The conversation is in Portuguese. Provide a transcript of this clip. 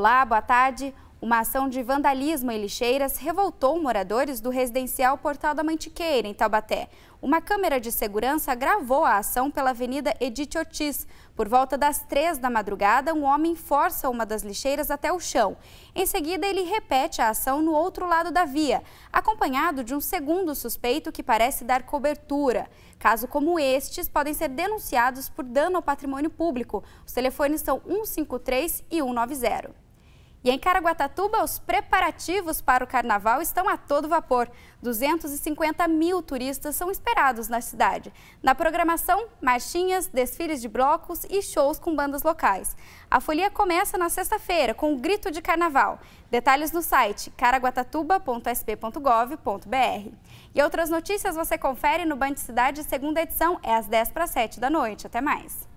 Olá, boa tarde. Uma ação de vandalismo em lixeiras revoltou moradores do residencial Portal da Mantiqueira, em Taubaté. Uma câmera de segurança gravou a ação pela Avenida Edith Ortiz. Por volta das três da madrugada, um homem força uma das lixeiras até o chão. Em seguida, ele repete a ação no outro lado da via, acompanhado de um segundo suspeito que parece dar cobertura. Casos como estes podem ser denunciados por dano ao patrimônio público. Os telefones são 153 e 190. E em Caraguatatuba, os preparativos para o carnaval estão a todo vapor. 250 mil turistas são esperados na cidade. Na programação, marchinhas, desfiles de blocos e shows com bandas locais. A folia começa na sexta-feira com o grito de carnaval. Detalhes no site caraguatatuba.sp.gov.br. E outras notícias você confere no Band Cidade, segunda edição, é às 10 para 7 da noite. Até mais.